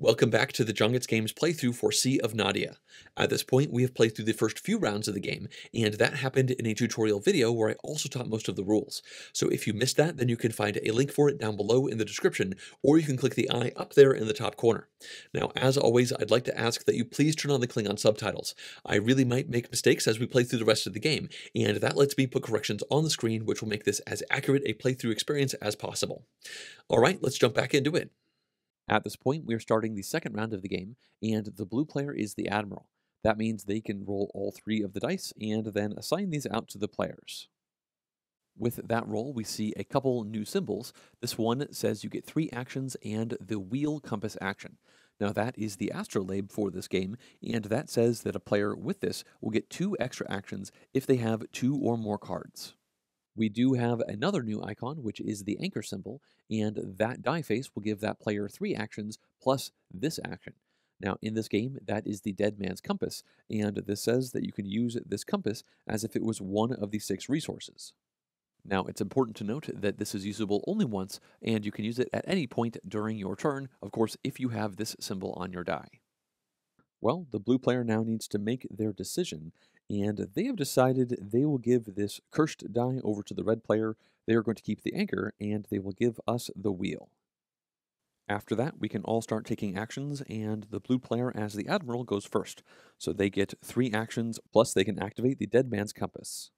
Welcome back to the Jon Gets Games playthrough for Sea of Nadia. At this point, we have played through the first few rounds of the game, and that happened in a tutorial video where I also taught most of the rules. So if you missed that, then you can find a link for it down below in the description, or you can click the eye up there in the top corner. Now, as always, I'd like to ask that you please turn on the Klingon subtitles. I really might make mistakes as we play through the rest of the game, and that lets me put corrections on the screen, which will make this as accurate a playthrough experience as possible. All right, let's jump back into it. At this point, we are starting the second round of the game, and the blue player is the Admiral. That means they can roll all three of the dice and then assign these out to the players. With that roll, we see a couple new symbols. This one says you get three actions and the wheel compass action. Now that is the astrolabe for this game, and that says that a player with this will get two extra actions if they have two or more cards. We do have another new icon, which is the anchor symbol, and that die face will give that player three actions plus this action. Now, in this game, that is the Dead Man's Compass, and this says that you can use this compass as if it was one of the six resources. Now, it's important to note that this is usable only once, and you can use it at any point during your turn, of course, if you have this symbol on your die. Well, the blue player now needs to make their decision, and they have decided they will give this cursed die over to the red player. They are going to keep the anchor, and they will give us the wheel. After that, we can all start taking actions, and the blue player as the admiral goes first. So they get three actions, plus they can activate the dead man's compass.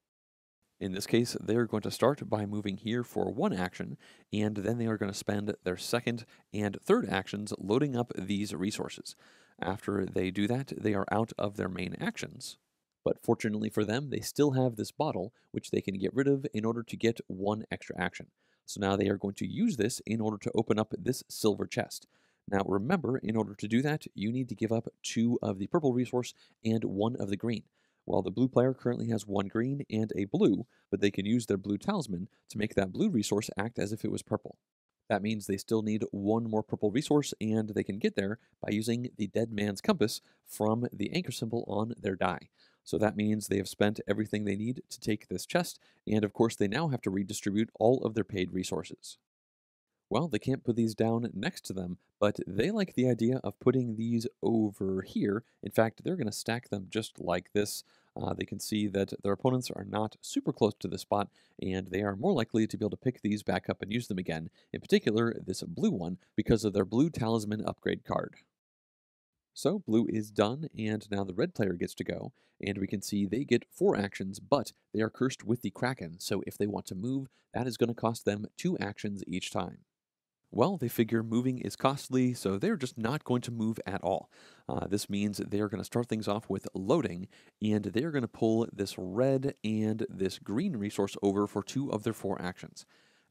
In this case, they are going to start by moving here for one action, and then they are going to spend their second and third actions loading up these resources. After they do that, they are out of their main actions. But fortunately for them, they still have this bottle, which they can get rid of in order to get one extra action. So now they are going to use this in order to open up this silver chest. Now remember, in order to do that, you need to give up two of the purple resource and one of the green. While the blue player currently has one green and a blue, but they can use their blue talisman to make that blue resource act as if it was purple. That means they still need one more purple resource, and they can get there by using the Dead Man's Compass from the anchor symbol on their die. So that means they have spent everything they need to take this chest, and of course they now have to redistribute all of their paid resources. Well, they can't put these down next to them, but they like the idea of putting these over here. In fact, they're going to stack them just like this. Uh, they can see that their opponents are not super close to the spot, and they are more likely to be able to pick these back up and use them again, in particular this blue one, because of their blue talisman upgrade card. So blue is done, and now the red player gets to go, and we can see they get four actions, but they are cursed with the Kraken, so if they want to move, that is going to cost them two actions each time. Well, they figure moving is costly, so they're just not going to move at all. Uh, this means they are going to start things off with loading, and they're going to pull this red and this green resource over for two of their four actions.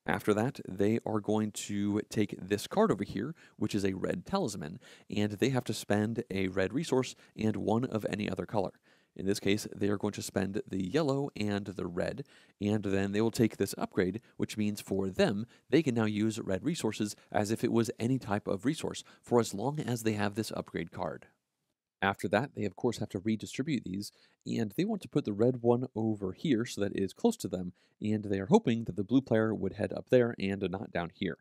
After that, they are going to take this card over here, which is a red talisman, and they have to spend a red resource and one of any other color. In this case, they are going to spend the yellow and the red, and then they will take this upgrade, which means for them, they can now use red resources as if it was any type of resource for as long as they have this upgrade card. After that, they of course have to redistribute these, and they want to put the red one over here so that it is close to them, and they are hoping that the blue player would head up there and not down here.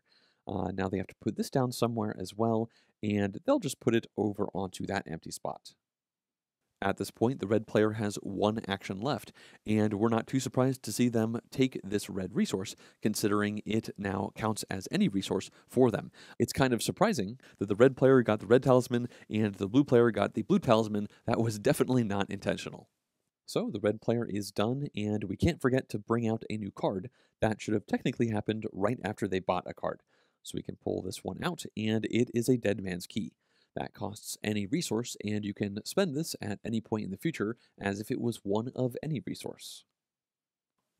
Uh, now they have to put this down somewhere as well, and they'll just put it over onto that empty spot. At this point, the red player has one action left, and we're not too surprised to see them take this red resource, considering it now counts as any resource for them. It's kind of surprising that the red player got the red talisman and the blue player got the blue talisman. That was definitely not intentional. So the red player is done, and we can't forget to bring out a new card. That should have technically happened right after they bought a card. So we can pull this one out, and it is a Dead Man's Key. That costs any resource, and you can spend this at any point in the future as if it was one of any resource.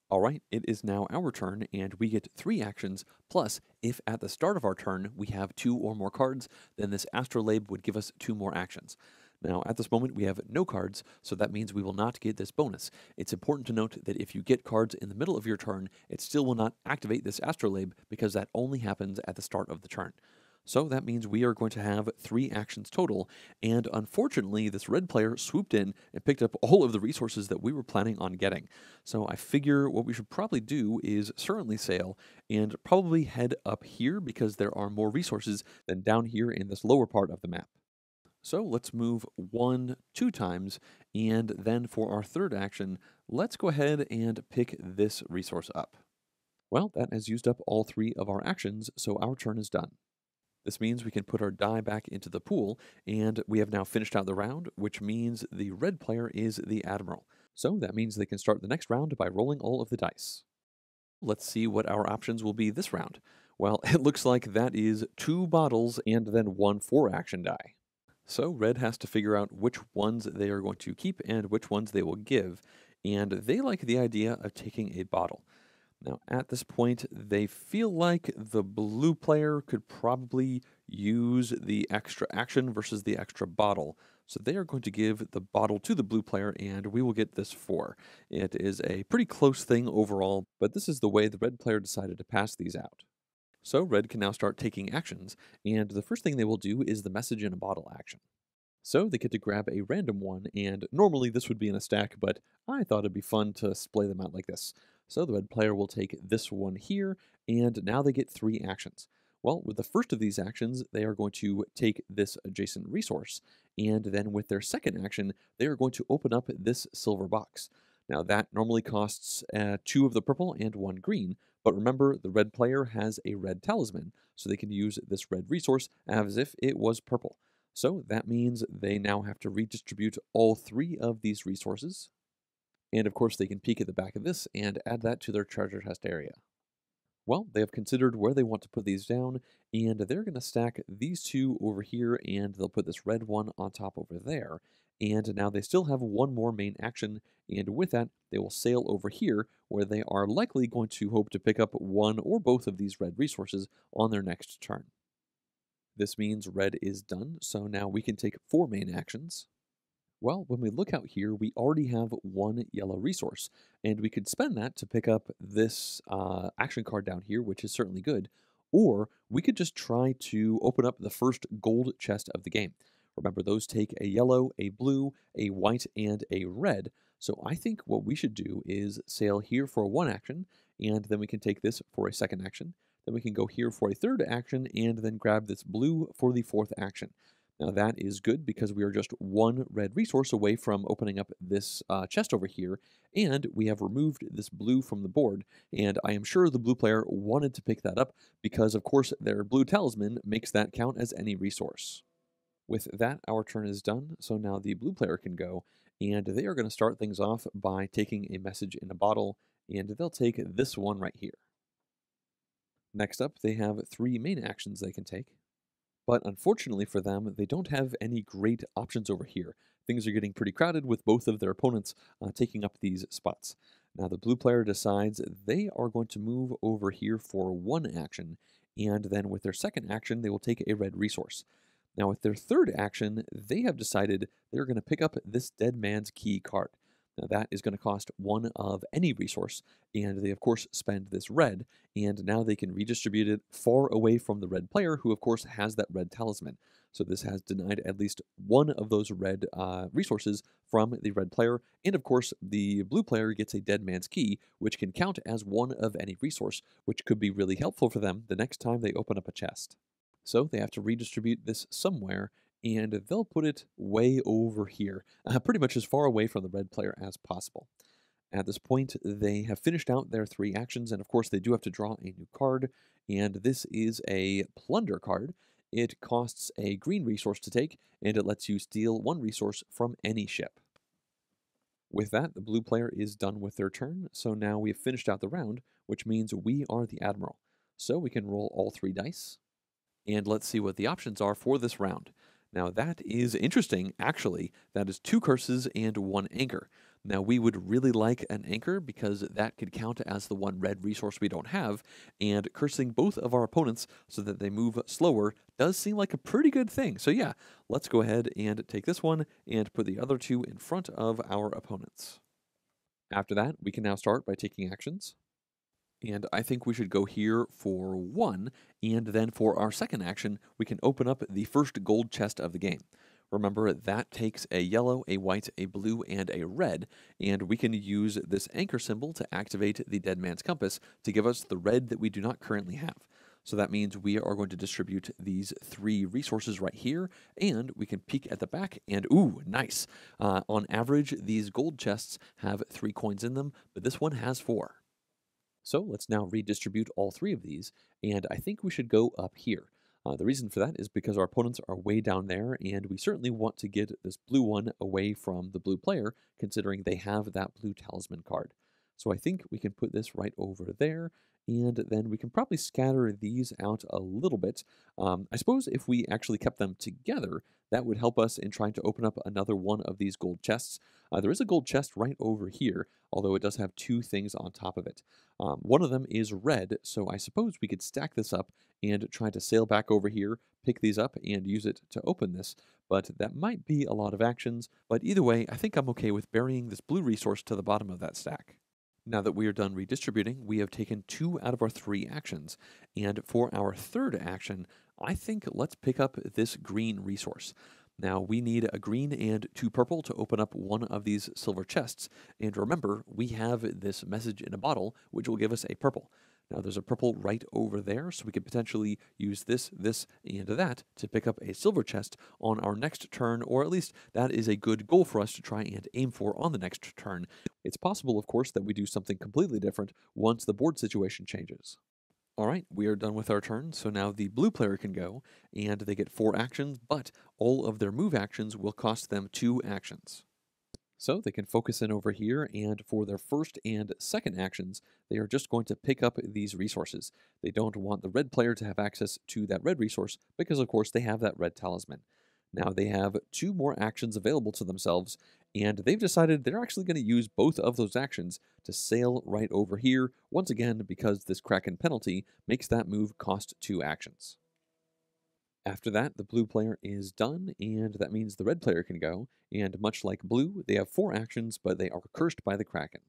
Alright, it is now our turn, and we get three actions, plus, if at the start of our turn we have two or more cards, then this astrolabe would give us two more actions. Now, at this moment, we have no cards, so that means we will not get this bonus. It's important to note that if you get cards in the middle of your turn, it still will not activate this astrolabe because that only happens at the start of the turn. So that means we are going to have three actions total. And unfortunately, this red player swooped in and picked up all of the resources that we were planning on getting. So I figure what we should probably do is certainly sail and probably head up here because there are more resources than down here in this lower part of the map. So let's move one, two times, and then for our third action, let's go ahead and pick this resource up. Well, that has used up all three of our actions, so our turn is done. This means we can put our die back into the pool, and we have now finished out the round, which means the red player is the Admiral. So that means they can start the next round by rolling all of the dice. Let's see what our options will be this round. Well, it looks like that is two bottles and then one four action die. So red has to figure out which ones they are going to keep and which ones they will give, and they like the idea of taking a bottle. Now, at this point, they feel like the blue player could probably use the extra action versus the extra bottle. So they are going to give the bottle to the blue player, and we will get this four. It is a pretty close thing overall, but this is the way the red player decided to pass these out. So red can now start taking actions, and the first thing they will do is the message in a bottle action. So they get to grab a random one, and normally this would be in a stack, but I thought it'd be fun to splay them out like this. So the red player will take this one here, and now they get three actions. Well, with the first of these actions, they are going to take this adjacent resource, and then with their second action, they are going to open up this silver box. Now that normally costs uh, two of the purple and one green, but remember the red player has a red talisman, so they can use this red resource as if it was purple. So that means they now have to redistribute all three of these resources, and of course, they can peek at the back of this and add that to their treasure chest area. Well, they have considered where they want to put these down, and they're going to stack these two over here, and they'll put this red one on top over there. And now they still have one more main action, and with that, they will sail over here, where they are likely going to hope to pick up one or both of these red resources on their next turn. This means red is done, so now we can take four main actions. Well, when we look out here, we already have one yellow resource, and we could spend that to pick up this uh, action card down here, which is certainly good, or we could just try to open up the first gold chest of the game. Remember, those take a yellow, a blue, a white, and a red. So I think what we should do is sail here for one action, and then we can take this for a second action. Then we can go here for a third action, and then grab this blue for the fourth action. Now that is good because we are just one red resource away from opening up this uh, chest over here, and we have removed this blue from the board, and I am sure the blue player wanted to pick that up because of course their blue talisman makes that count as any resource. With that, our turn is done, so now the blue player can go, and they are going to start things off by taking a message in a bottle, and they'll take this one right here. Next up, they have three main actions they can take. But unfortunately for them, they don't have any great options over here. Things are getting pretty crowded with both of their opponents uh, taking up these spots. Now the blue player decides they are going to move over here for one action, and then with their second action, they will take a red resource. Now with their third action, they have decided they're going to pick up this Dead Man's Key card. Now that is going to cost one of any resource, and they of course spend this red, and now they can redistribute it far away from the red player, who of course has that red talisman. So this has denied at least one of those red uh, resources from the red player, and of course the blue player gets a dead man's key, which can count as one of any resource, which could be really helpful for them the next time they open up a chest. So they have to redistribute this somewhere, and they'll put it way over here, uh, pretty much as far away from the red player as possible. At this point, they have finished out their three actions, and of course, they do have to draw a new card, and this is a plunder card. It costs a green resource to take, and it lets you steal one resource from any ship. With that, the blue player is done with their turn, so now we have finished out the round, which means we are the Admiral. So we can roll all three dice, and let's see what the options are for this round. Now that is interesting, actually. That is two curses and one anchor. Now we would really like an anchor because that could count as the one red resource we don't have, and cursing both of our opponents so that they move slower does seem like a pretty good thing. So yeah, let's go ahead and take this one and put the other two in front of our opponents. After that, we can now start by taking actions. And I think we should go here for one, and then for our second action, we can open up the first gold chest of the game. Remember, that takes a yellow, a white, a blue, and a red, and we can use this anchor symbol to activate the Dead Man's Compass to give us the red that we do not currently have. So that means we are going to distribute these three resources right here, and we can peek at the back, and ooh, nice. Uh, on average, these gold chests have three coins in them, but this one has four. So let's now redistribute all three of these, and I think we should go up here. Uh, the reason for that is because our opponents are way down there, and we certainly want to get this blue one away from the blue player, considering they have that blue talisman card. So I think we can put this right over there, and then we can probably scatter these out a little bit. Um, I suppose if we actually kept them together, that would help us in trying to open up another one of these gold chests. Uh, there is a gold chest right over here, although it does have two things on top of it. Um, one of them is red, so I suppose we could stack this up and try to sail back over here, pick these up, and use it to open this. But that might be a lot of actions, but either way, I think I'm okay with burying this blue resource to the bottom of that stack. Now that we are done redistributing, we have taken two out of our three actions. And for our third action, I think let's pick up this green resource. Now we need a green and two purple to open up one of these silver chests. And remember, we have this message in a bottle, which will give us a purple. Now there's a purple right over there, so we could potentially use this, this, and that to pick up a silver chest on our next turn, or at least that is a good goal for us to try and aim for on the next turn. It's possible, of course, that we do something completely different once the board situation changes. Alright, we are done with our turn, so now the blue player can go, and they get four actions, but all of their move actions will cost them two actions. So they can focus in over here, and for their first and second actions, they are just going to pick up these resources. They don't want the red player to have access to that red resource, because of course they have that red talisman. Now they have two more actions available to themselves, and they've decided they're actually going to use both of those actions to sail right over here, once again because this Kraken penalty makes that move cost two actions. After that, the blue player is done, and that means the red player can go, and much like blue, they have four actions, but they are cursed by the Kraken.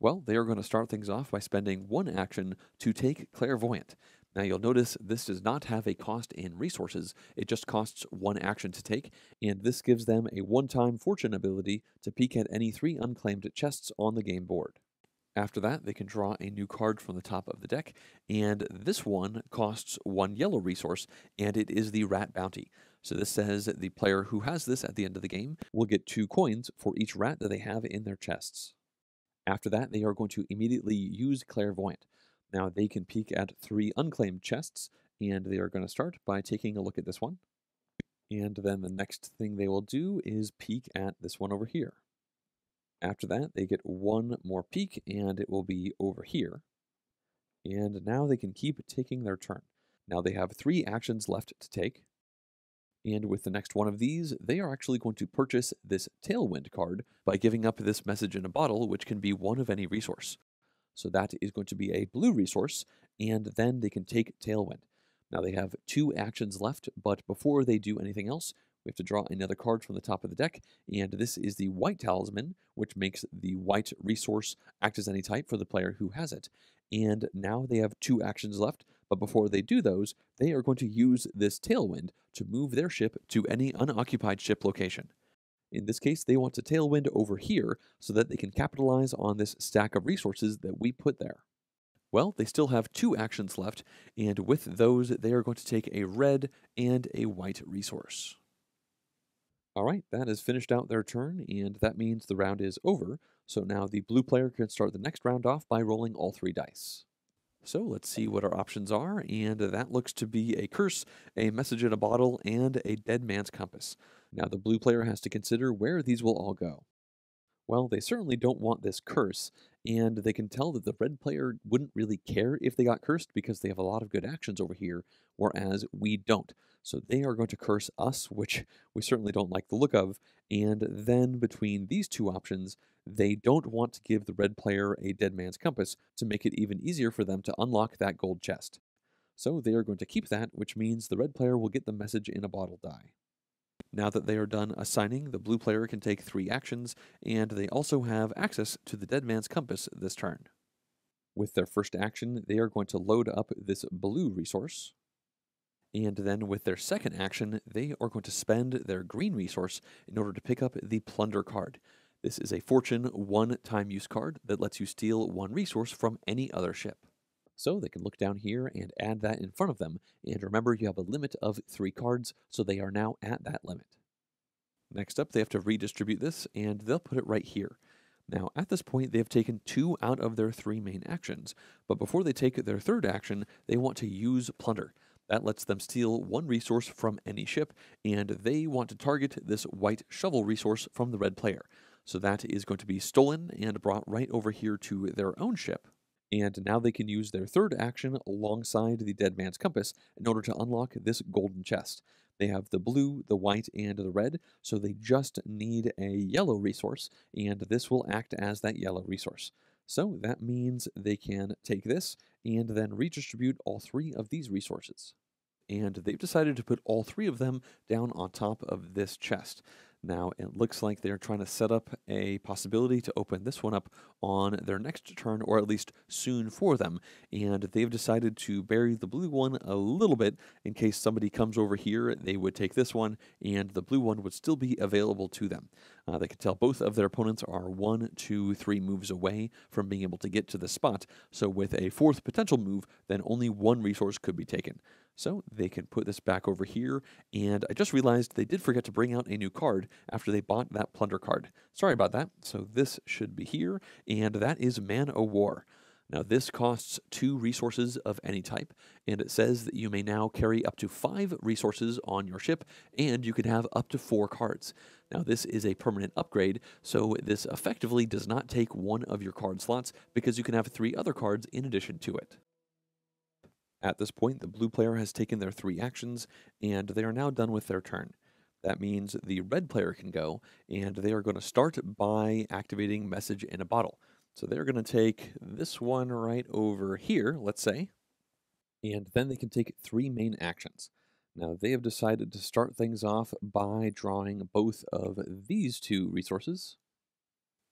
Well, they are going to start things off by spending one action to take Clairvoyant. Now you'll notice this does not have a cost in resources, it just costs one action to take, and this gives them a one-time fortune ability to peek at any three unclaimed chests on the game board. After that, they can draw a new card from the top of the deck, and this one costs one yellow resource, and it is the Rat Bounty. So this says the player who has this at the end of the game will get two coins for each rat that they have in their chests. After that, they are going to immediately use Clairvoyant. Now they can peek at three unclaimed chests, and they are going to start by taking a look at this one. And then the next thing they will do is peek at this one over here. After that, they get one more peek, and it will be over here. And now they can keep taking their turn. Now they have three actions left to take. And with the next one of these, they are actually going to purchase this Tailwind card by giving up this message in a bottle, which can be one of any resource. So that is going to be a blue resource, and then they can take Tailwind. Now they have two actions left, but before they do anything else, we have to draw another card from the top of the deck, and this is the White Talisman, which makes the white resource act as any type for the player who has it. And now they have two actions left, but before they do those, they are going to use this Tailwind to move their ship to any unoccupied ship location. In this case, they want to Tailwind over here so that they can capitalize on this stack of resources that we put there. Well, they still have two actions left, and with those, they are going to take a red and a white resource. All right, that has finished out their turn, and that means the round is over. So now the blue player can start the next round off by rolling all three dice. So let's see what our options are, and that looks to be a curse, a message in a bottle, and a dead man's compass. Now the blue player has to consider where these will all go. Well, they certainly don't want this curse, and they can tell that the red player wouldn't really care if they got cursed because they have a lot of good actions over here, whereas we don't. So they are going to curse us, which we certainly don't like the look of, and then between these two options, they don't want to give the red player a dead man's compass to make it even easier for them to unlock that gold chest. So they are going to keep that, which means the red player will get the message in a bottle die. Now that they are done assigning, the blue player can take three actions, and they also have access to the dead man's compass this turn. With their first action, they are going to load up this blue resource. And then with their second action, they are going to spend their green resource in order to pick up the plunder card. This is a fortune one time use card that lets you steal one resource from any other ship. So they can look down here and add that in front of them. And remember, you have a limit of three cards, so they are now at that limit. Next up, they have to redistribute this, and they'll put it right here. Now, at this point, they have taken two out of their three main actions, but before they take their third action, they want to use Plunder. That lets them steal one resource from any ship, and they want to target this white shovel resource from the red player. So that is going to be stolen and brought right over here to their own ship. And now they can use their third action alongside the Dead Man's Compass in order to unlock this golden chest. They have the blue, the white, and the red, so they just need a yellow resource, and this will act as that yellow resource. So that means they can take this and then redistribute all three of these resources. And they've decided to put all three of them down on top of this chest. Now, it looks like they're trying to set up a possibility to open this one up on their next turn, or at least soon for them. And they've decided to bury the blue one a little bit in case somebody comes over here. They would take this one, and the blue one would still be available to them. Uh, they can tell both of their opponents are one, two, three moves away from being able to get to the spot. So, with a fourth potential move, then only one resource could be taken. So they can put this back over here. And I just realized they did forget to bring out a new card after they bought that plunder card. Sorry about that. So this should be here, and that is Man o' War. Now, this costs two resources of any type, and it says that you may now carry up to five resources on your ship, and you can have up to four cards. Now, this is a permanent upgrade, so this effectively does not take one of your card slots because you can have three other cards in addition to it. At this point, the blue player has taken their three actions, and they are now done with their turn. That means the red player can go, and they are going to start by activating message in a bottle. So they're going to take this one right over here, let's say, and then they can take three main actions. Now, they have decided to start things off by drawing both of these two resources.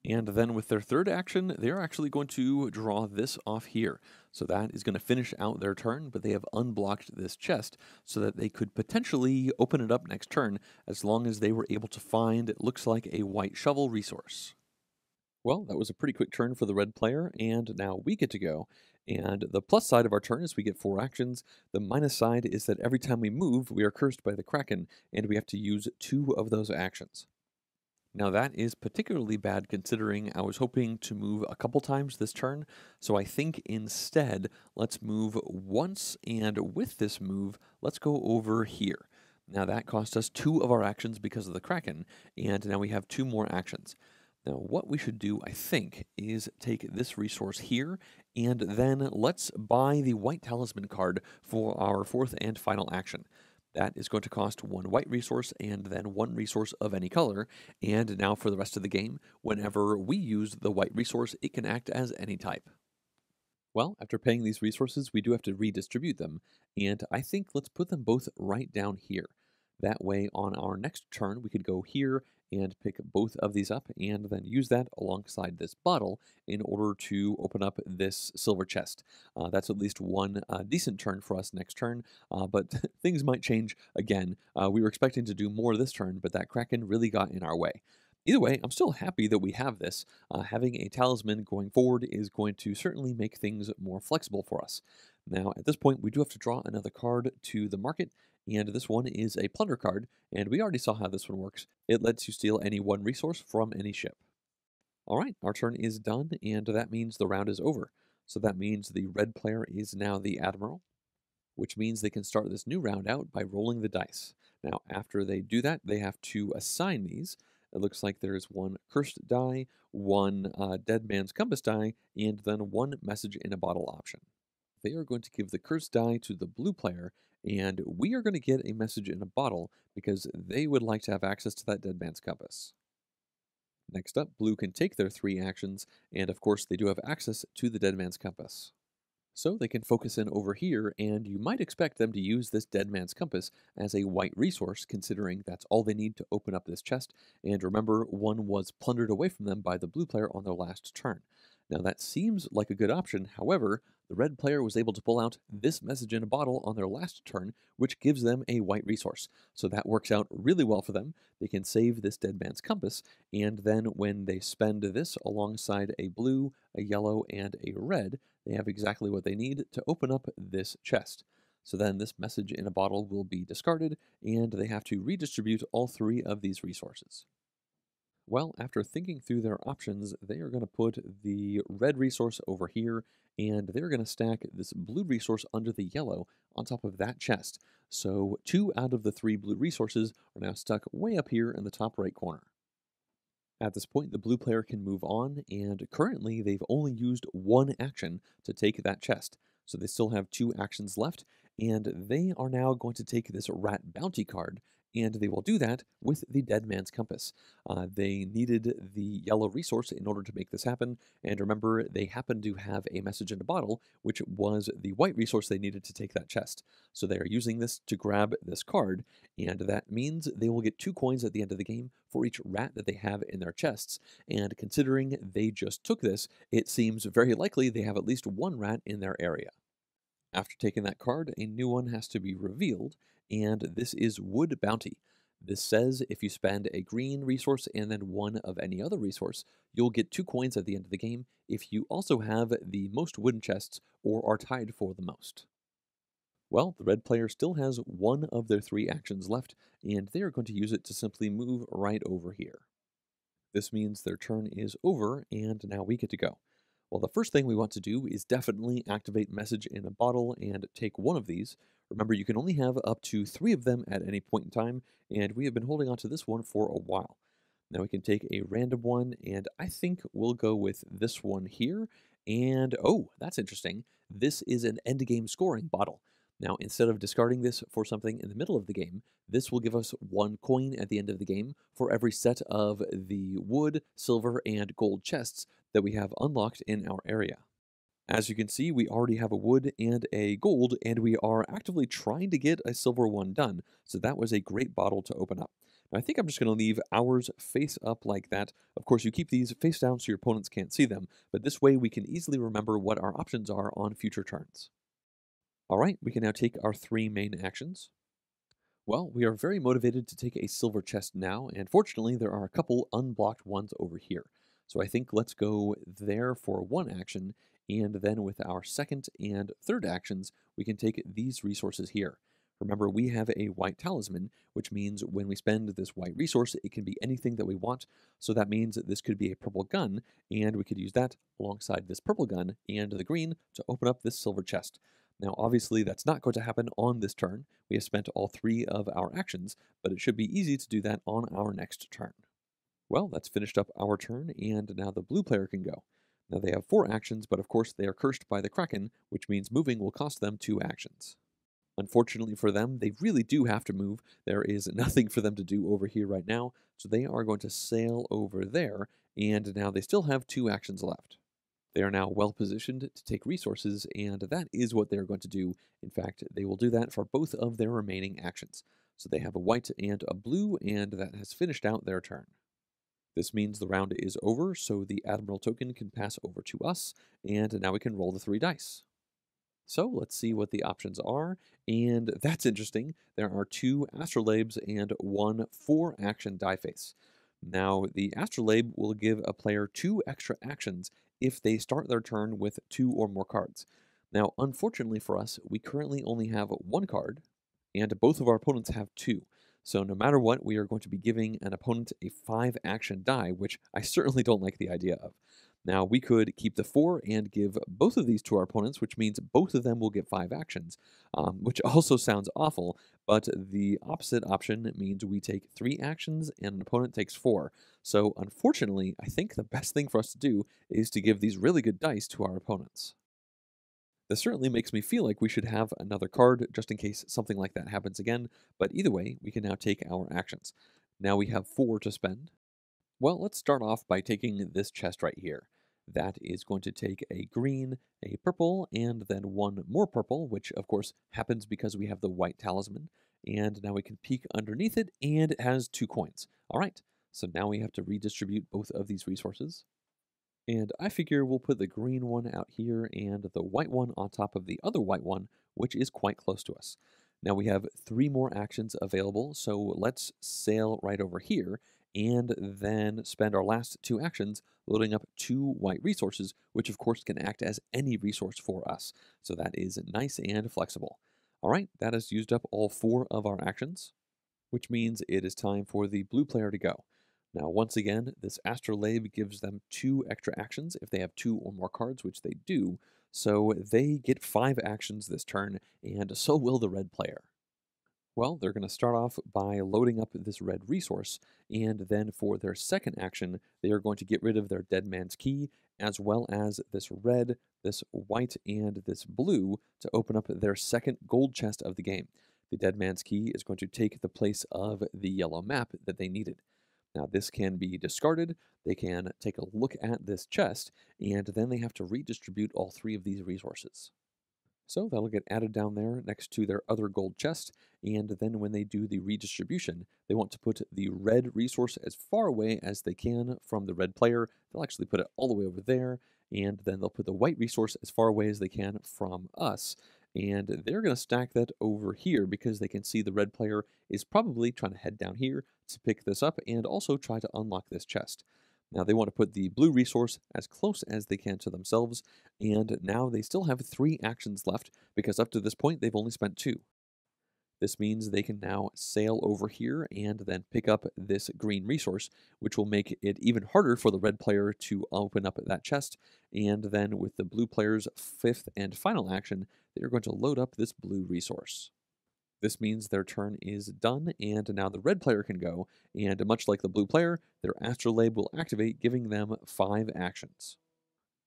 And then with their third action, they're actually going to draw this off here. So that is going to finish out their turn, but they have unblocked this chest so that they could potentially open it up next turn as long as they were able to find, it looks like, a white shovel resource. Well, that was a pretty quick turn for the red player, and now we get to go. And the plus side of our turn is we get four actions. The minus side is that every time we move, we are cursed by the Kraken, and we have to use two of those actions. Now that is particularly bad considering I was hoping to move a couple times this turn, so I think instead let's move once, and with this move, let's go over here. Now that cost us two of our actions because of the Kraken, and now we have two more actions. Now what we should do, I think, is take this resource here, and then let's buy the White Talisman card for our fourth and final action. That is going to cost one white resource and then one resource of any color. And now for the rest of the game, whenever we use the white resource, it can act as any type. Well, after paying these resources, we do have to redistribute them. And I think let's put them both right down here. That way, on our next turn, we could go here and pick both of these up and then use that alongside this bottle in order to open up this silver chest. Uh, that's at least one uh, decent turn for us next turn, uh, but things might change again. Uh, we were expecting to do more this turn, but that Kraken really got in our way. Either way, I'm still happy that we have this. Uh, having a talisman going forward is going to certainly make things more flexible for us. Now, at this point, we do have to draw another card to the market, and this one is a plunder card, and we already saw how this one works. It lets you steal any one resource from any ship. Alright, our turn is done, and that means the round is over. So that means the red player is now the Admiral, which means they can start this new round out by rolling the dice. Now, after they do that, they have to assign these. It looks like there's one cursed die, one uh, dead man's compass die, and then one message in a bottle option they are going to give the cursed die to the blue player, and we are going to get a message in a bottle because they would like to have access to that dead man's compass. Next up, blue can take their three actions, and of course they do have access to the dead man's compass. So they can focus in over here, and you might expect them to use this Dead Man's Compass as a white resource, considering that's all they need to open up this chest. And remember, one was plundered away from them by the blue player on their last turn. Now that seems like a good option, however, the red player was able to pull out this message in a bottle on their last turn, which gives them a white resource. So that works out really well for them. They can save this dead man's compass, and then when they spend this alongside a blue, a yellow, and a red, they have exactly what they need to open up this chest. So then this message in a bottle will be discarded, and they have to redistribute all three of these resources. Well, after thinking through their options, they are going to put the red resource over here, and they're going to stack this blue resource under the yellow on top of that chest. So two out of the three blue resources are now stuck way up here in the top right corner. At this point, the blue player can move on, and currently they've only used one action to take that chest. So they still have two actions left, and they are now going to take this rat bounty card and they will do that with the Dead Man's Compass. Uh, they needed the yellow resource in order to make this happen, and remember, they happened to have a message in a bottle, which was the white resource they needed to take that chest. So they are using this to grab this card, and that means they will get two coins at the end of the game for each rat that they have in their chests. And considering they just took this, it seems very likely they have at least one rat in their area. After taking that card, a new one has to be revealed, and this is Wood Bounty. This says if you spend a green resource and then one of any other resource, you'll get two coins at the end of the game if you also have the most wooden chests or are tied for the most. Well, the red player still has one of their three actions left, and they are going to use it to simply move right over here. This means their turn is over, and now we get to go. Well, the first thing we want to do is definitely activate message in a bottle and take one of these. Remember, you can only have up to three of them at any point in time, and we have been holding on to this one for a while. Now we can take a random one, and I think we'll go with this one here. And, oh, that's interesting. This is an endgame scoring bottle. Now, instead of discarding this for something in the middle of the game, this will give us one coin at the end of the game for every set of the wood, silver, and gold chests that we have unlocked in our area. As you can see, we already have a wood and a gold, and we are actively trying to get a silver one done, so that was a great bottle to open up. Now, I think I'm just going to leave ours face up like that. Of course, you keep these face down so your opponents can't see them, but this way we can easily remember what our options are on future turns. Alright, we can now take our three main actions. Well, we are very motivated to take a silver chest now, and fortunately there are a couple unblocked ones over here. So I think let's go there for one action, and then with our second and third actions, we can take these resources here. Remember, we have a white talisman, which means when we spend this white resource, it can be anything that we want. So that means that this could be a purple gun, and we could use that alongside this purple gun and the green to open up this silver chest. Now, obviously, that's not going to happen on this turn. We have spent all three of our actions, but it should be easy to do that on our next turn. Well, that's finished up our turn, and now the blue player can go. Now they have four actions, but of course they are cursed by the Kraken, which means moving will cost them two actions. Unfortunately for them, they really do have to move. There is nothing for them to do over here right now, so they are going to sail over there, and now they still have two actions left. They are now well positioned to take resources, and that is what they're going to do. In fact, they will do that for both of their remaining actions. So they have a white and a blue, and that has finished out their turn. This means the round is over, so the Admiral token can pass over to us, and now we can roll the three dice. So let's see what the options are, and that's interesting. There are two astrolabes and one four action die face. Now, the astrolabe will give a player two extra actions if they start their turn with two or more cards. Now, unfortunately for us, we currently only have one card, and both of our opponents have two. So no matter what, we are going to be giving an opponent a 5 action die, which I certainly don't like the idea of. Now, we could keep the 4 and give both of these to our opponents, which means both of them will get 5 actions, um, which also sounds awful, but the opposite option means we take 3 actions and an opponent takes 4. So unfortunately, I think the best thing for us to do is to give these really good dice to our opponents. This certainly makes me feel like we should have another card just in case something like that happens again, but either way, we can now take our actions. Now we have four to spend. Well, let's start off by taking this chest right here. That is going to take a green, a purple, and then one more purple, which of course happens because we have the white talisman. And now we can peek underneath it, and it has two coins. All right, so now we have to redistribute both of these resources. And I figure we'll put the green one out here and the white one on top of the other white one, which is quite close to us. Now we have three more actions available, so let's sail right over here and then spend our last two actions loading up two white resources, which of course can act as any resource for us. So that is nice and flexible. All right, that has used up all four of our actions, which means it is time for the blue player to go. Now, once again, this Astrolabe gives them two extra actions if they have two or more cards, which they do, so they get five actions this turn, and so will the red player. Well, they're going to start off by loading up this red resource, and then for their second action, they are going to get rid of their Dead Man's Key, as well as this red, this white, and this blue to open up their second gold chest of the game. The Dead Man's Key is going to take the place of the yellow map that they needed. Now, this can be discarded. They can take a look at this chest, and then they have to redistribute all three of these resources. So that'll get added down there next to their other gold chest, and then when they do the redistribution, they want to put the red resource as far away as they can from the red player. They'll actually put it all the way over there, and then they'll put the white resource as far away as they can from us. And they're going to stack that over here because they can see the red player is probably trying to head down here to pick this up and also try to unlock this chest. Now they want to put the blue resource as close as they can to themselves, and now they still have three actions left because up to this point they've only spent two. This means they can now sail over here and then pick up this green resource, which will make it even harder for the red player to open up that chest. And then with the blue player's fifth and final action, they are going to load up this blue resource. This means their turn is done, and now the red player can go, and much like the blue player, their Astrolabe will activate, giving them five actions.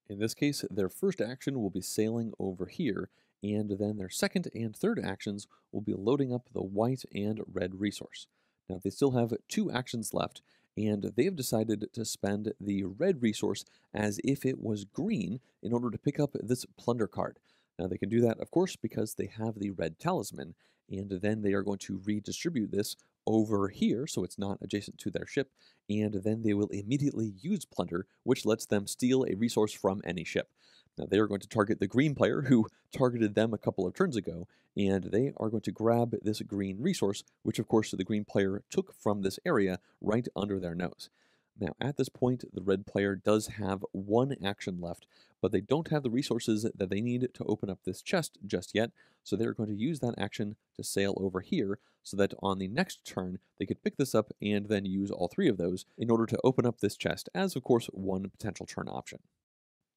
In this case, their first action will be sailing over here, and then their second and third actions will be loading up the white and red resource. Now, they still have two actions left, and they have decided to spend the red resource as if it was green in order to pick up this plunder card. Now, they can do that, of course, because they have the red talisman, and then they are going to redistribute this over here so it's not adjacent to their ship, and then they will immediately use Plunder, which lets them steal a resource from any ship. Now they are going to target the green player who targeted them a couple of turns ago, and they are going to grab this green resource, which of course the green player took from this area right under their nose. Now, at this point, the red player does have one action left, but they don't have the resources that they need to open up this chest just yet, so they're going to use that action to sail over here so that on the next turn, they could pick this up and then use all three of those in order to open up this chest as, of course, one potential turn option.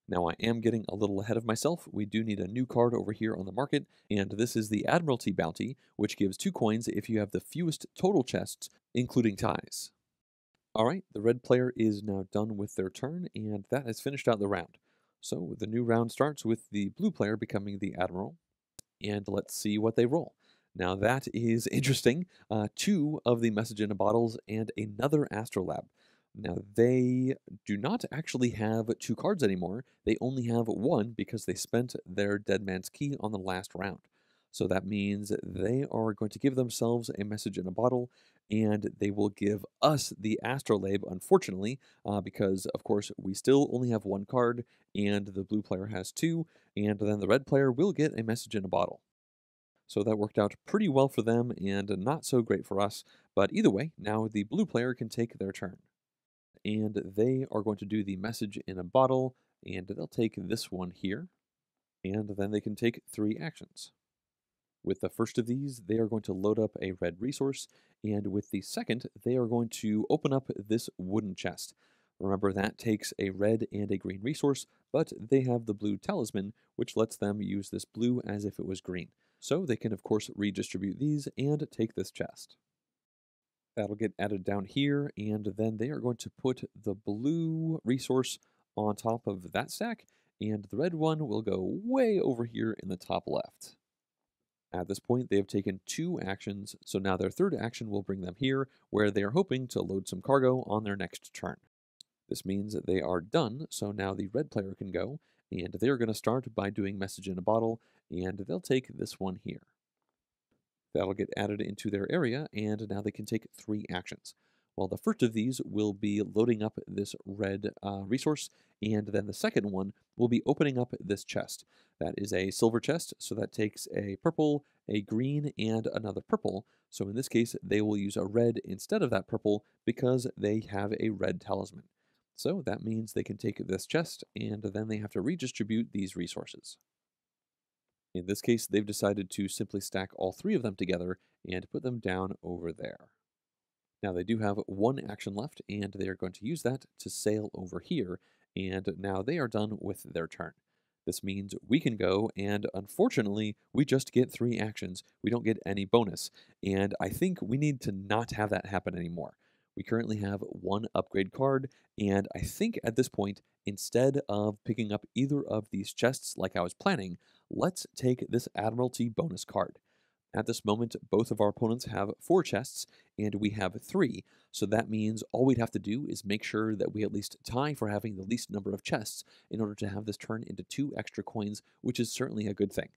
Now, I am getting a little ahead of myself. We do need a new card over here on the market, and this is the Admiralty Bounty, which gives two coins if you have the fewest total chests, including ties. All right, the red player is now done with their turn, and that has finished out the round. So the new round starts with the blue player becoming the admiral, and let's see what they roll. Now that is interesting. Uh, two of the message in a bottles and another astrolabe. Now they do not actually have two cards anymore. They only have one because they spent their dead man's key on the last round. So that means they are going to give themselves a message in a bottle and they will give us the astrolabe, unfortunately, uh, because, of course, we still only have one card, and the blue player has two, and then the red player will get a message in a bottle. So that worked out pretty well for them, and not so great for us, but either way, now the blue player can take their turn. And they are going to do the message in a bottle, and they'll take this one here, and then they can take three actions. With the first of these, they are going to load up a red resource, and with the second, they are going to open up this wooden chest. Remember, that takes a red and a green resource, but they have the blue talisman, which lets them use this blue as if it was green. So they can, of course, redistribute these and take this chest. That'll get added down here, and then they are going to put the blue resource on top of that stack, and the red one will go way over here in the top left. At this point, they have taken two actions, so now their third action will bring them here, where they are hoping to load some cargo on their next turn. This means they are done, so now the red player can go, and they're going to start by doing message in a bottle, and they'll take this one here. That'll get added into their area, and now they can take three actions. Well, the first of these will be loading up this red uh, resource, and then the second one will be opening up this chest. That is a silver chest, so that takes a purple, a green, and another purple. So in this case, they will use a red instead of that purple because they have a red talisman. So that means they can take this chest, and then they have to redistribute these resources. In this case, they've decided to simply stack all three of them together and put them down over there. Now they do have one action left, and they are going to use that to sail over here, and now they are done with their turn. This means we can go, and unfortunately, we just get three actions. We don't get any bonus, and I think we need to not have that happen anymore. We currently have one upgrade card, and I think at this point, instead of picking up either of these chests like I was planning, let's take this Admiralty bonus card. At this moment, both of our opponents have four chests, and we have three, so that means all we'd have to do is make sure that we at least tie for having the least number of chests in order to have this turn into two extra coins, which is certainly a good thing.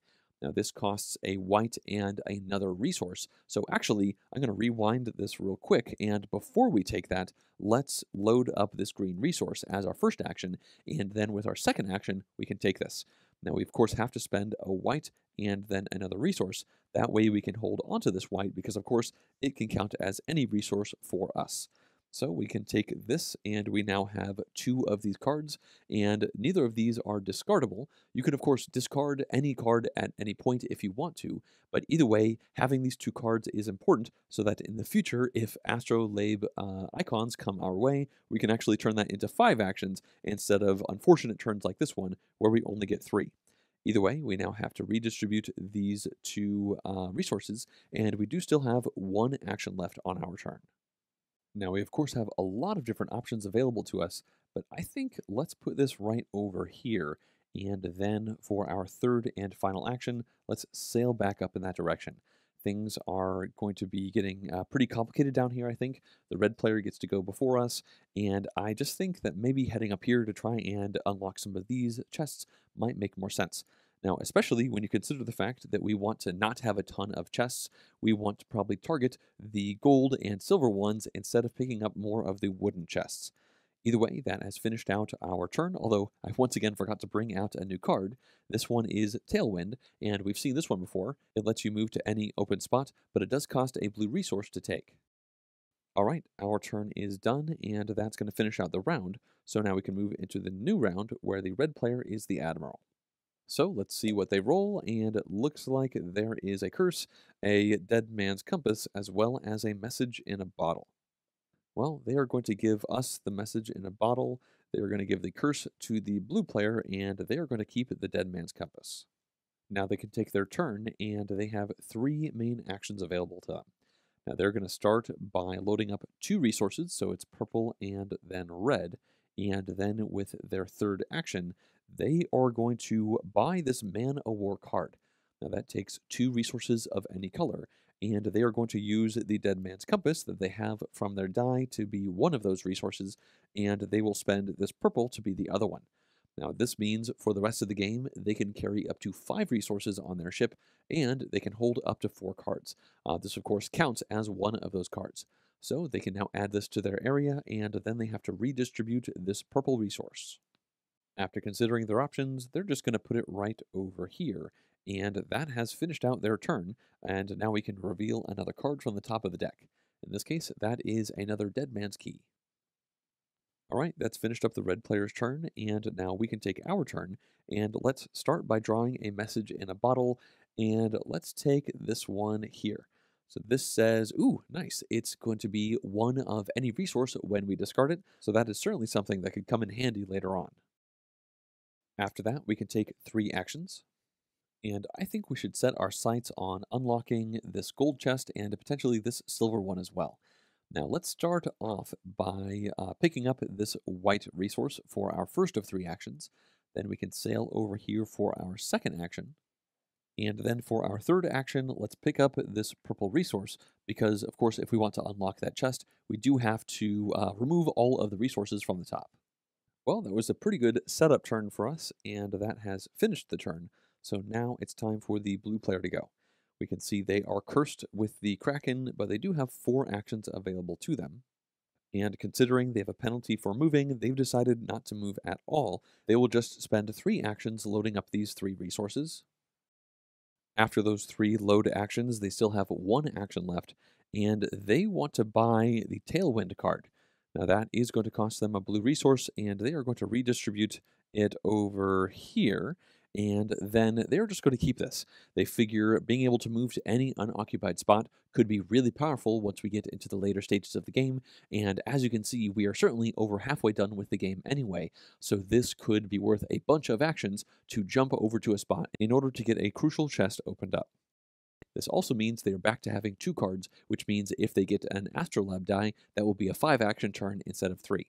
Now this costs a white and another resource, so actually I'm going to rewind this real quick, and before we take that, let's load up this green resource as our first action, and then with our second action, we can take this. Now we of course have to spend a white and then another resource. That way we can hold onto this white because of course it can count as any resource for us. So we can take this and we now have two of these cards and neither of these are discardable. You can of course discard any card at any point if you want to, but either way having these two cards is important so that in the future if astrolabe uh, icons come our way, we can actually turn that into five actions instead of unfortunate turns like this one where we only get three. Either way, we now have to redistribute these two uh, resources, and we do still have one action left on our turn. Now, we of course have a lot of different options available to us, but I think let's put this right over here. And then for our third and final action, let's sail back up in that direction. Things are going to be getting uh, pretty complicated down here, I think. The red player gets to go before us, and I just think that maybe heading up here to try and unlock some of these chests might make more sense. Now, especially when you consider the fact that we want to not have a ton of chests, we want to probably target the gold and silver ones instead of picking up more of the wooden chests. Either way, that has finished out our turn, although I once again forgot to bring out a new card. This one is Tailwind, and we've seen this one before. It lets you move to any open spot, but it does cost a blue resource to take. Alright, our turn is done, and that's going to finish out the round, so now we can move into the new round where the red player is the Admiral. So let's see what they roll, and it looks like there is a curse, a dead man's compass, as well as a message in a bottle. Well, they are going to give us the message in a bottle, they are going to give the curse to the blue player, and they are going to keep the dead man's compass. Now they can take their turn, and they have three main actions available to them. Now they're going to start by loading up two resources, so it's purple and then red, and then with their third action, they are going to buy this Man o' War card. Now that takes two resources of any color, and they are going to use the Dead Man's Compass that they have from their die to be one of those resources, and they will spend this purple to be the other one. Now this means for the rest of the game, they can carry up to five resources on their ship, and they can hold up to four cards. Uh, this of course counts as one of those cards. So they can now add this to their area, and then they have to redistribute this purple resource. After considering their options, they're just going to put it right over here, and that has finished out their turn, and now we can reveal another card from the top of the deck. In this case, that is another Dead Man's Key. Alright, that's finished up the red player's turn, and now we can take our turn, and let's start by drawing a message in a bottle, and let's take this one here. So this says, ooh, nice. It's going to be one of any resource when we discard it. So that is certainly something that could come in handy later on. After that, we can take three actions. And I think we should set our sights on unlocking this gold chest and potentially this silver one as well. Now let's start off by uh, picking up this white resource for our first of three actions. Then we can sail over here for our second action. And then for our third action, let's pick up this purple resource, because of course if we want to unlock that chest, we do have to uh, remove all of the resources from the top. Well, that was a pretty good setup turn for us, and that has finished the turn. So now it's time for the blue player to go. We can see they are cursed with the Kraken, but they do have four actions available to them. And considering they have a penalty for moving, they've decided not to move at all. They will just spend three actions loading up these three resources. After those three load actions, they still have one action left, and they want to buy the Tailwind card. Now that is going to cost them a blue resource, and they are going to redistribute it over here and then they're just going to keep this. They figure being able to move to any unoccupied spot could be really powerful once we get into the later stages of the game, and as you can see, we are certainly over halfway done with the game anyway, so this could be worth a bunch of actions to jump over to a spot in order to get a crucial chest opened up. This also means they are back to having two cards, which means if they get an Astrolabe die, that will be a 5 action turn instead of 3.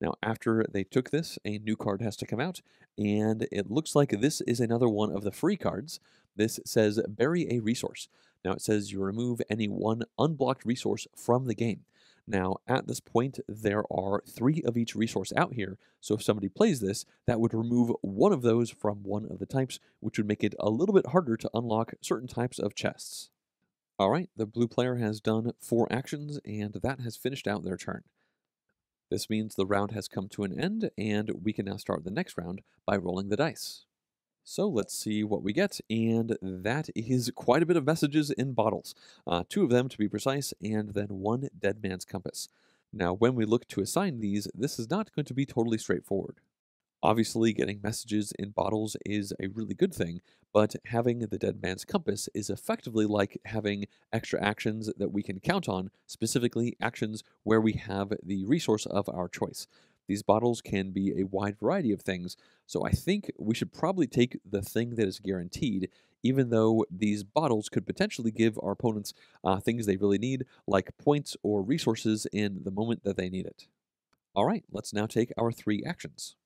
Now, after they took this, a new card has to come out, and it looks like this is another one of the free cards. This says Bury a Resource. Now, it says you remove any one unblocked resource from the game. Now, at this point, there are three of each resource out here, so if somebody plays this, that would remove one of those from one of the types, which would make it a little bit harder to unlock certain types of chests. Alright, the blue player has done four actions, and that has finished out their turn. This means the round has come to an end, and we can now start the next round by rolling the dice. So let's see what we get, and that is quite a bit of messages in bottles. Uh, two of them to be precise, and then one Dead Man's Compass. Now, when we look to assign these, this is not going to be totally straightforward. Obviously, getting messages in bottles is a really good thing, but having the Dead Man's Compass is effectively like having extra actions that we can count on, specifically actions where we have the resource of our choice. These bottles can be a wide variety of things, so I think we should probably take the thing that is guaranteed, even though these bottles could potentially give our opponents uh, things they really need, like points or resources in the moment that they need it. All right, let's now take our three actions.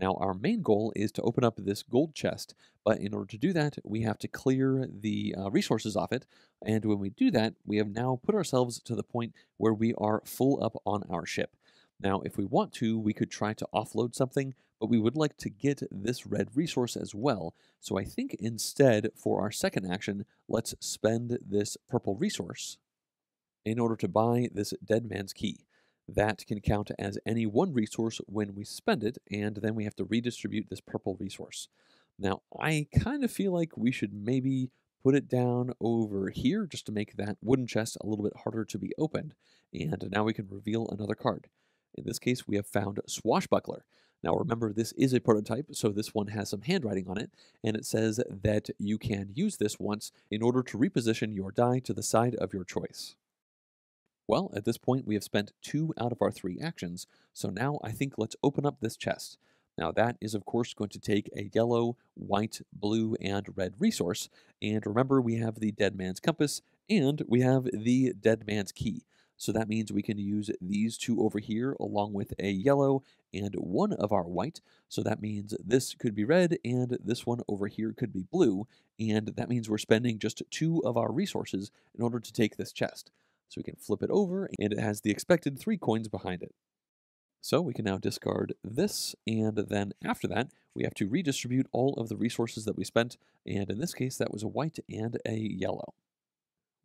Now, our main goal is to open up this gold chest, but in order to do that, we have to clear the uh, resources off it. And when we do that, we have now put ourselves to the point where we are full up on our ship. Now, if we want to, we could try to offload something, but we would like to get this red resource as well. So I think instead, for our second action, let's spend this purple resource in order to buy this dead man's key. That can count as any one resource when we spend it, and then we have to redistribute this purple resource. Now, I kind of feel like we should maybe put it down over here just to make that wooden chest a little bit harder to be opened. And now we can reveal another card. In this case, we have found Swashbuckler. Now remember, this is a prototype, so this one has some handwriting on it, and it says that you can use this once in order to reposition your die to the side of your choice. Well, at this point, we have spent two out of our three actions, so now I think let's open up this chest. Now that is of course going to take a yellow, white, blue, and red resource, and remember we have the Dead Man's Compass, and we have the Dead Man's Key. So that means we can use these two over here along with a yellow and one of our white. So that means this could be red and this one over here could be blue. And that means we're spending just two of our resources in order to take this chest. So we can flip it over and it has the expected three coins behind it. So we can now discard this, and then after that, we have to redistribute all of the resources that we spent, and in this case, that was a white and a yellow.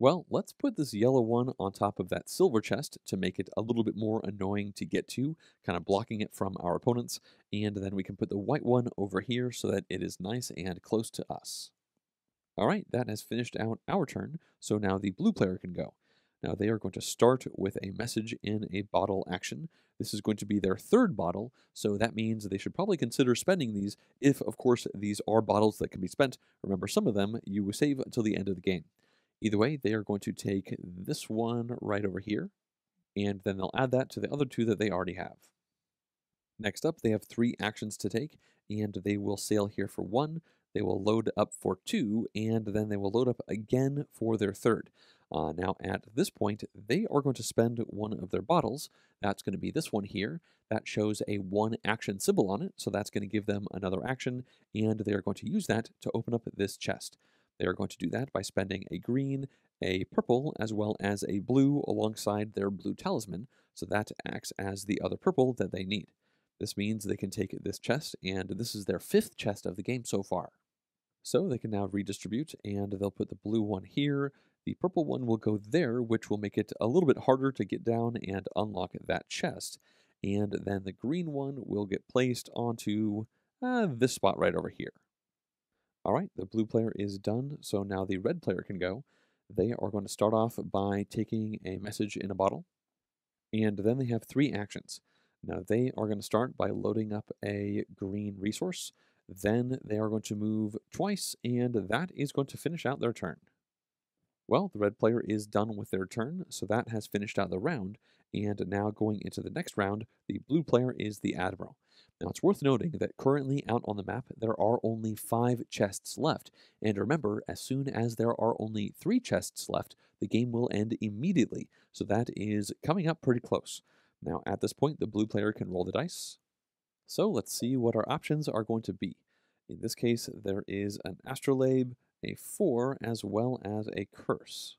Well, let's put this yellow one on top of that silver chest to make it a little bit more annoying to get to, kind of blocking it from our opponents, and then we can put the white one over here so that it is nice and close to us. Alright, that has finished out our turn, so now the blue player can go. Now they are going to start with a message in a bottle action. This is going to be their third bottle, so that means they should probably consider spending these if, of course, these are bottles that can be spent. Remember, some of them you save until the end of the game. Either way, they are going to take this one right over here, and then they'll add that to the other two that they already have. Next up, they have three actions to take, and they will sail here for one, they will load up for two, and then they will load up again for their third. Uh, now, at this point, they are going to spend one of their bottles. That's going to be this one here. That shows a one action symbol on it, so that's going to give them another action, and they are going to use that to open up this chest. They are going to do that by spending a green, a purple, as well as a blue alongside their blue talisman, so that acts as the other purple that they need. This means they can take this chest, and this is their fifth chest of the game so far. So they can now redistribute, and they'll put the blue one here, The purple one will go there, which will make it a little bit harder to get down and unlock that chest. And then the green one will get placed onto uh, this spot right over here. All right, the blue player is done, so now the red player can go. They are going to start off by taking a message in a bottle, and then they have three actions. Now they are going to start by loading up a green resource, then they are going to move twice, and that is going to finish out their turn. Well, the red player is done with their turn, so that has finished out the round, and now going into the next round, the blue player is the Admiral. Now, it's worth noting that currently out on the map, there are only five chests left. And remember, as soon as there are only three chests left, the game will end immediately. So that is coming up pretty close. Now, at this point, the blue player can roll the dice. So let's see what our options are going to be. In this case, there is an astrolabe, a 4, as well as a curse.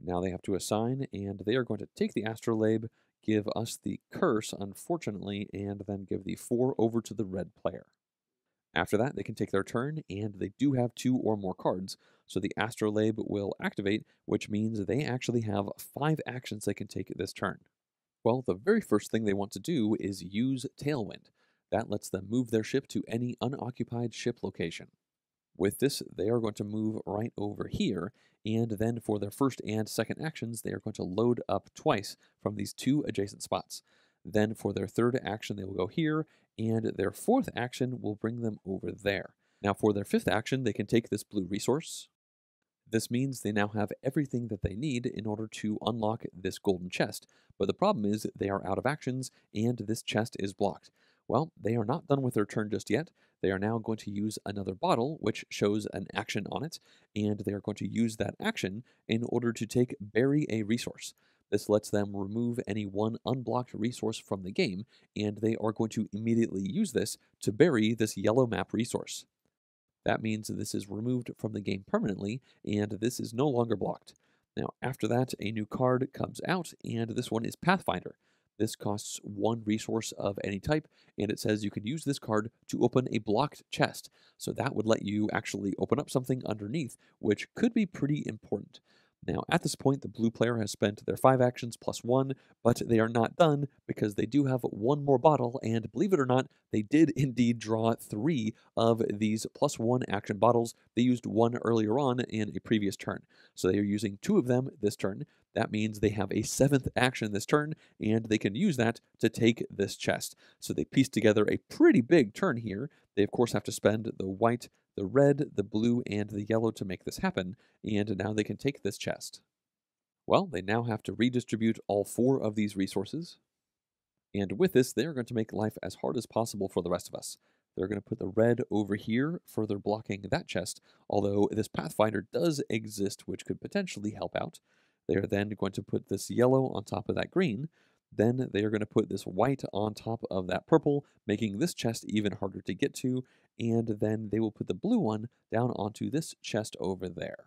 Now they have to assign, and they are going to take the astrolabe, give us the curse, unfortunately, and then give the 4 over to the red player. After that, they can take their turn, and they do have two or more cards, so the astrolabe will activate, which means they actually have five actions they can take this turn. Well, the very first thing they want to do is use Tailwind. That lets them move their ship to any unoccupied ship location. With this, they are going to move right over here, and then for their first and second actions, they are going to load up twice from these two adjacent spots. Then for their third action, they will go here, and their fourth action will bring them over there. Now for their fifth action, they can take this blue resource. This means they now have everything that they need in order to unlock this golden chest, but the problem is they are out of actions, and this chest is blocked. Well, they are not done with their turn just yet. They are now going to use another bottle, which shows an action on it, and they are going to use that action in order to take Bury a Resource. This lets them remove any one unblocked resource from the game, and they are going to immediately use this to bury this yellow map resource. That means this is removed from the game permanently, and this is no longer blocked. Now, after that, a new card comes out, and this one is Pathfinder. This costs one resource of any type, and it says you can use this card to open a blocked chest. So that would let you actually open up something underneath, which could be pretty important. Now, at this point, the blue player has spent their five actions plus one, but they are not done because they do have one more bottle, and believe it or not, they did indeed draw three of these plus one action bottles. They used one earlier on in a previous turn, so they are using two of them this turn. That means they have a seventh action this turn, and they can use that to take this chest. So they piece together a pretty big turn here. They, of course, have to spend the white, the red, the blue, and the yellow to make this happen, and now they can take this chest. Well, they now have to redistribute all four of these resources, and with this, they're going to make life as hard as possible for the rest of us. They're going to put the red over here, further blocking that chest, although this Pathfinder does exist, which could potentially help out. They are then going to put this yellow on top of that green. Then they are going to put this white on top of that purple, making this chest even harder to get to. And then they will put the blue one down onto this chest over there.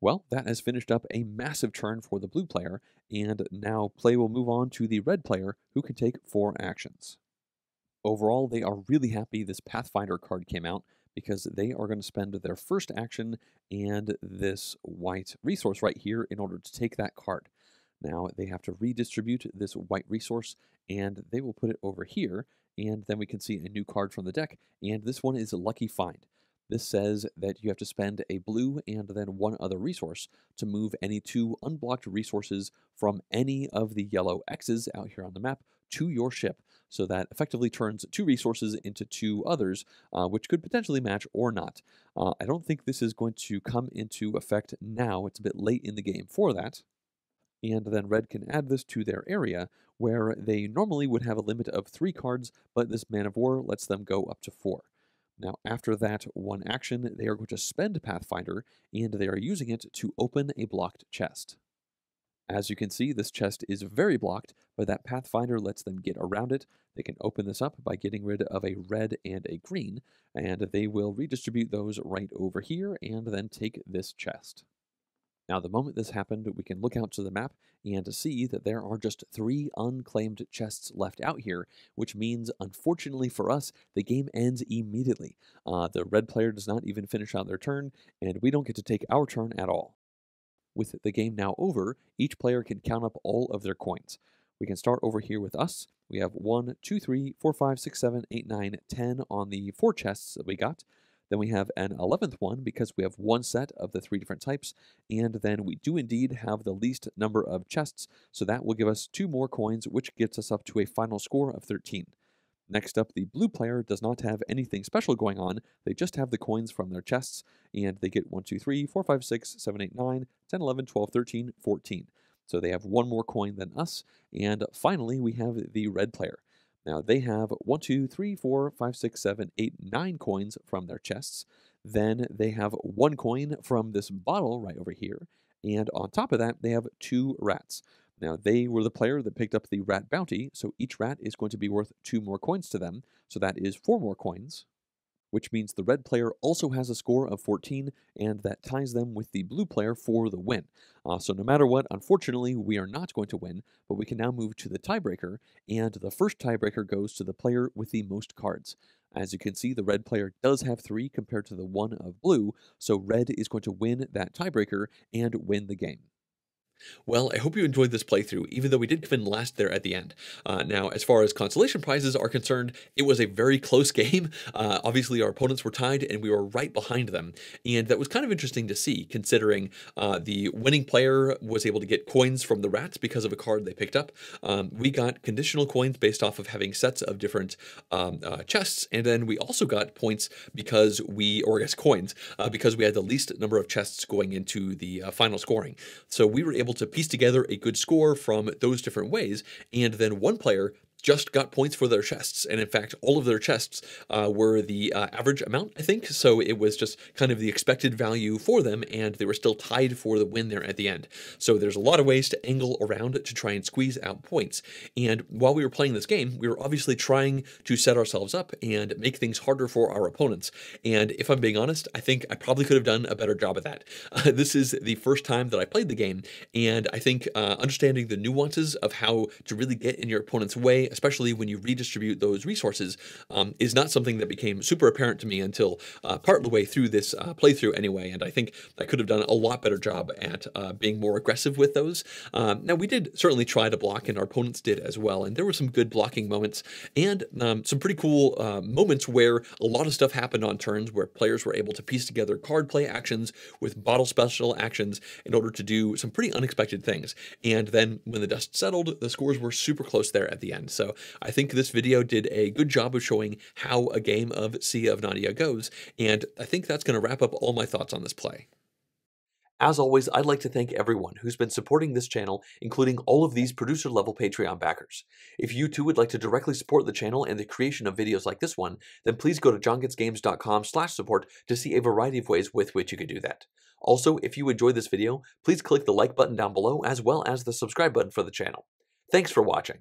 Well, that has finished up a massive turn for the blue player, and now play will move on to the red player, who can take four actions. Overall, they are really happy this Pathfinder card came out, because they are going to spend their first action and this white resource right here in order to take that card. Now they have to redistribute this white resource and they will put it over here and then we can see a new card from the deck and this one is a lucky find. This says that you have to spend a blue and then one other resource to move any two unblocked resources from any of the yellow X's out here on the map to your ship. So that effectively turns two resources into two others, uh, which could potentially match or not. Uh, I don't think this is going to come into effect now. It's a bit late in the game for that. And then red can add this to their area, where they normally would have a limit of three cards, but this Man of War lets them go up to four. Now, after that one action, they are going to spend Pathfinder, and they are using it to open a blocked chest. As you can see, this chest is very blocked, but that Pathfinder lets them get around it. They can open this up by getting rid of a red and a green, and they will redistribute those right over here and then take this chest. Now, the moment this happened, we can look out to the map and see that there are just three unclaimed chests left out here, which means, unfortunately for us, the game ends immediately. Uh, the red player does not even finish out their turn, and we don't get to take our turn at all. With the game now over, each player can count up all of their coins. We can start over here with us. We have 1, 2, 3, 4, 5, 6, 7, 8, 9, 10 on the four chests that we got. Then we have an 11th one because we have one set of the three different types. And then we do indeed have the least number of chests, so that will give us two more coins, which gets us up to a final score of 13. Next up, the blue player does not have anything special going on. They just have the coins from their chests, and they get 1, 2, 3, 4, 5, 6, 7, 8, 9, 10, 11, 12, 13, 14. So they have one more coin than us. And finally, we have the red player. Now they have 1, 2, 3, 4, 5, 6, 7, 8, 9 coins from their chests. Then they have one coin from this bottle right over here. And on top of that, they have two rats. Now, they were the player that picked up the rat bounty, so each rat is going to be worth two more coins to them, so that is four more coins, which means the red player also has a score of 14, and that ties them with the blue player for the win. Uh, so no matter what, unfortunately, we are not going to win, but we can now move to the tiebreaker, and the first tiebreaker goes to the player with the most cards. As you can see, the red player does have three compared to the one of blue, so red is going to win that tiebreaker and win the game. Well, I hope you enjoyed this playthrough, even though we did come in last there at the end. Uh, now, as far as consolation prizes are concerned, it was a very close game. Uh, obviously, our opponents were tied, and we were right behind them. And that was kind of interesting to see, considering uh, the winning player was able to get coins from the rats because of a card they picked up. Um, we got conditional coins based off of having sets of different um, uh, chests, and then we also got points because we, or I guess coins, uh, because we had the least number of chests going into the uh, final scoring. So we were able able to piece together a good score from those different ways, and then one player just got points for their chests. And in fact, all of their chests uh, were the uh, average amount, I think. So it was just kind of the expected value for them, and they were still tied for the win there at the end. So there's a lot of ways to angle around to try and squeeze out points. And while we were playing this game, we were obviously trying to set ourselves up and make things harder for our opponents. And if I'm being honest, I think I probably could have done a better job of that. Uh, this is the first time that I played the game, and I think uh, understanding the nuances of how to really get in your opponent's way, especially when you redistribute those resources, um, is not something that became super apparent to me until uh, part of the way through this uh, playthrough anyway, and I think I could have done a lot better job at uh, being more aggressive with those. Um, now, we did certainly try to block, and our opponents did as well, and there were some good blocking moments, and um, some pretty cool uh, moments where a lot of stuff happened on turns where players were able to piece together card play actions with bottle special actions in order to do some pretty unexpected things. And then when the dust settled, the scores were super close there at the end. So I think this video did a good job of showing how a game of Sea of Nadia goes, and I think that's going to wrap up all my thoughts on this play. As always, I'd like to thank everyone who's been supporting this channel, including all of these producer-level Patreon backers. If you too would like to directly support the channel and the creation of videos like this one, then please go to jongetsgames.com slash support to see a variety of ways with which you could do that. Also, if you enjoyed this video, please click the like button down below as well as the subscribe button for the channel. Thanks for watching.